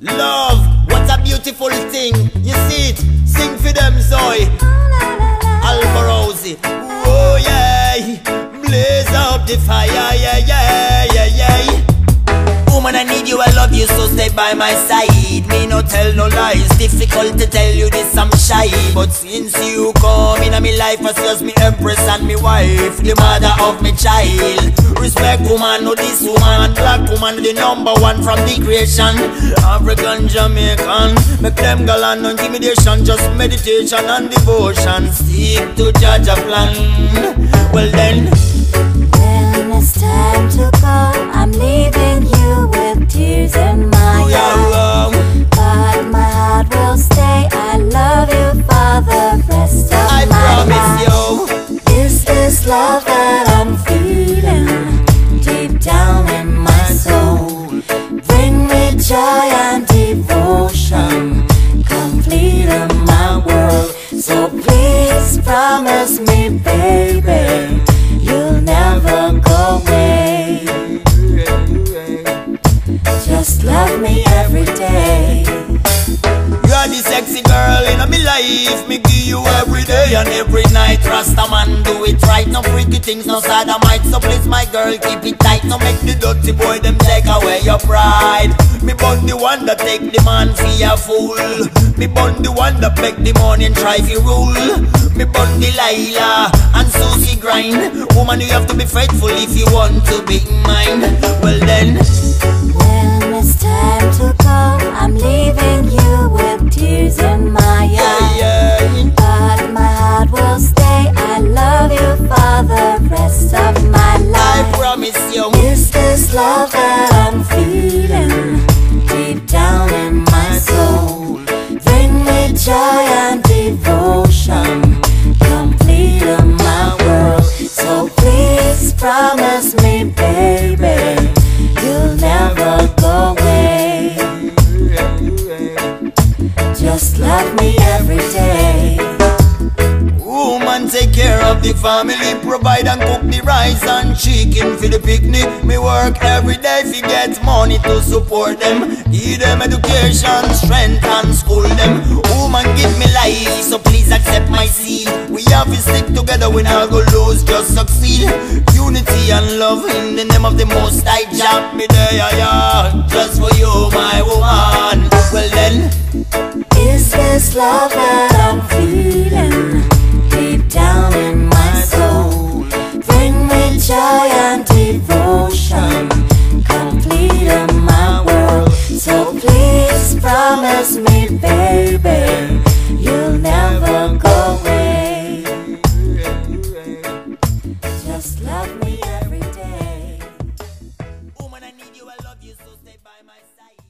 Love, what a beautiful thing. You see it? Sing for them, Zoe. Alborosie. Oh, yeah. Blaze up the fire, yeah, yeah, yeah, yeah. Woman, I need you, I love you, so stay by my side. Me no tell no lies, difficult to tell you this, I'm shy. But since you come in uh, my life, as just me empress and me wife, the mother of me child. Respect woman, no this woman, black woman, the number one from the creation. African, Jamaican, make them galant intimidation, just meditation and devotion. Seek to Jah Jah plan. Well then. Promise me, baby, you'll never go away. Just love me every day. You are the sexy girl in my life. Me give you every day and every night. Rasta man do it right. No freaky things, no sodomite. So please, my girl, keep it tight. No make the dirty boy them take away your pride. Me bun the one that take the man for a fool. Me bun the one that make the morning try to rule. Me bun Delilah and Susie grind. Woman, you have to be faithful if you want to be mine. Well then. Promise me, baby, you'll never go away. Just love me every day. Take care of the family, provide and cook the rice and chicken for the pickney. Me work every day to get money to support them, give them education, strength and school them. Woman give me life, so please accept my seal. We have to stick together, we not go lose, just succeed. Unity and love in the name of the Most High. Jump me there, yeah, yeah, just for you, my woman. Well then. Is this love my side.